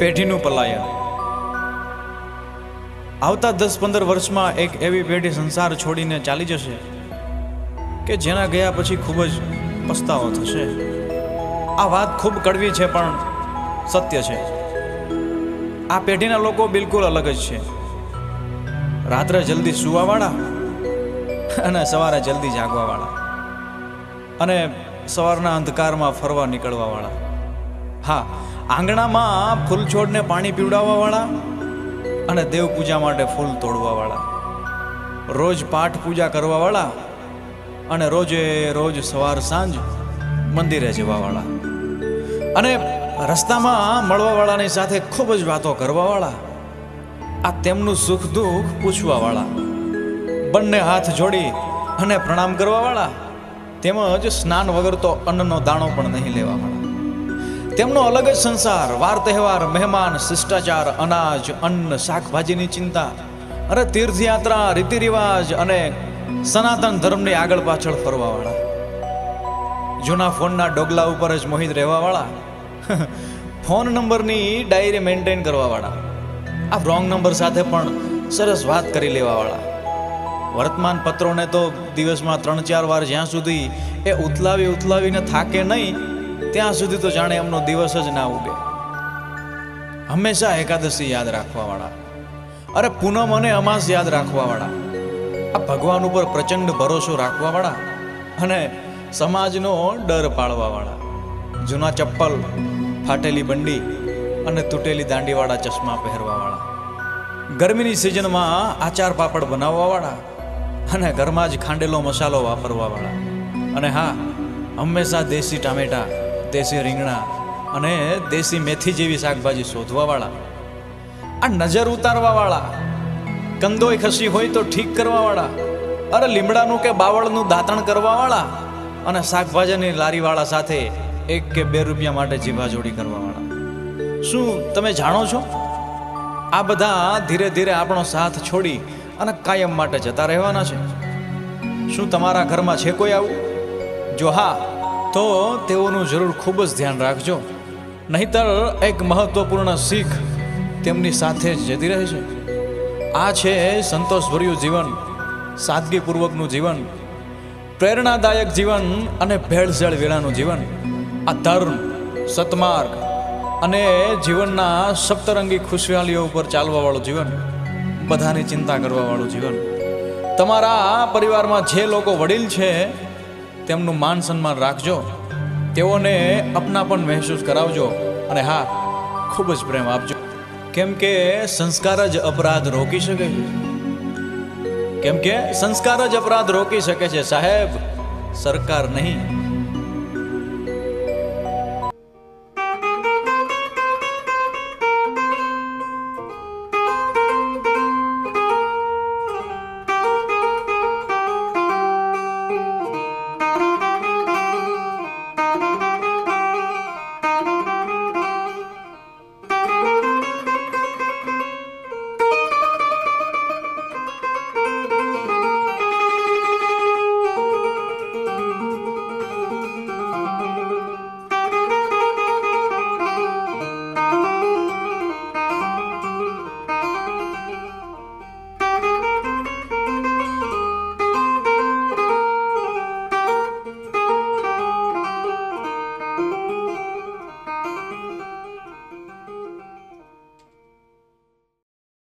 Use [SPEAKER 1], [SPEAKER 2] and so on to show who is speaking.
[SPEAKER 1] પેઢીનું પલાયન. આવતા દસ પંદર વર્ષમાં એક એવી પેઢી સંસાર છોડીને ચાલી જશે કે જેના ગયા પછી ખૂબ જ પસ્તાવો થશે. આ વાત ખૂબ કડવી છે, પણ સત્ય છે. આ પેઢીના લોકો બિલકુલ અલગ જ છે. રાત્રે જલ્દી સુવાવાળા અને સવારે જલ્દી જાગવાવાળા અને સવારના અંધકારમાં ફરવા નીકળવાવાળા. હા, આંગણામાં ફૂલ છોડને પાણી પીવડાવવાવાળા અને દેવ પૂજા માટે ફૂલ તોડવાવાળા. રોજ પાઠ પૂજા કરવાવાળા અને રોજે રોજ સવાર સાંજ મંદિરે જવાવાળા. અને રસ્તામાં મળવાવાળાની સાથે ખૂબ જ વાતો કરવાવાળા. આ તેમનું સુખ દુઃખ પૂછવાવાળા. બંને હાથ જોડી અને પ્રણામ કરવાવાળા. તેમજ સ્નાન વગર તો અન્નનો દાણો પણ નહીં લેવાવાળા. તેમનો અલગ જ સંસાર, વાર તહેવાર, મહેમાન, શિષ્ટાચાર, અનાજ, અન્ન, શાકભાજીની ચિંતા અને તીર્થયાત્રા રીતિ રિવાજ અને સનાતન ધર્મની આગળ પાછળ ફરવાવાળા. જૂના ફોનના ડોગલા ઉપર જ મોહિત રહેવાવાળા. ફોન નંબરની ડાયરી મેન્ટેન કરવાવાળા. આ રોંગ નંબર સાથે પણ સરસ વાત કરી લેવાવાળા. વર્તમાન પત્રોને તો દિવસમાં ત્રણ ચાર વાર જ્યાં સુધી એ ઉથલાવી ઉથલાવીને થાકે નહીં ત્યાં સુધી તો જાણે એમનો દિવસ જ ના ઉગે. હંમેશા એકાદશી યાદ રાખવાવાળા. અરે પૂનમ અને અમાસ યાદ રાખવાવાળા. આ ભગવાન ઉપર પ્રચંડ ભરોસો રાખવાવાળા અને સમાજનો ડર પાળવાવાળા. જૂના ચપ્પલ, ફાટેલી બંડી અને તૂટેલી દાંડીવાળા ચશ્મા પહેરવાવાળા. ગરમીની સિઝનમાં આચાર પાપડ બનાવવાવાળા અને ઘરમાં જ ખાંડેલો મસાલો વાપરવાવાળા. અને હા, હંમેશા દેશી ટામેટા દેશી રીંગણા અને દેશી મેથી જેવી શાકભાજી શોધવાવાળા. આ નજર ઉતારવાવાળા. કંદોય ખસી હોય તો ઠીક કરવાવાળા. અરે લીમડાનું કે બાવળનું દાંતણ કરવાવાળા અને શાકભાજીની લારીવાળા સાથે એક કે બે રૂપિયા માટે જીભાજોડી કરવાવાળા. શું તમે જાણો છો? આ બધા ધીરે ધીરે આપણો સાથ છોડી અને કાયમ માટે જતા રહેવાના છે. શું તમારા ઘરમાં છે કોઈ આવું? જો હા તો તેઓનું જરૂર ખૂબ જ ધ્યાન રાખજો. નહીતર એક મહત્વપૂર્ણ શીખ તેમની સાથે જ જતી રહે છે. આ છે સંતોષભર્યું જીવન, સાદગીપૂર્વકનું જીવન, પ્રેરણાદાયક જીવન અને ભેળસેળ વેળાનું જીવન. આ ધર્મ સતમાર્ગ અને જીવનના સપ્તરંગી ખુશહાલીઓ ઉપર ચાલવાવાળું જીવન, બધાની ચિંતા કરવાવાળું જીવન. તમારા પરિવારમાં જે લોકો વડીલ છે તેમનું માન સન્માન રાખજો. તેઓને અપનાપન મહેસૂસ કરાવજો અને હા, ખૂબ જ પ્રેમ આપજો. કેમ કે સંસ્કાર જ અપરાધ રોકી શકે છે. કેમ કે સંસ્કાર જ અપરાધ રોકી શકે છે સાહેબ. સરકાર નહીં.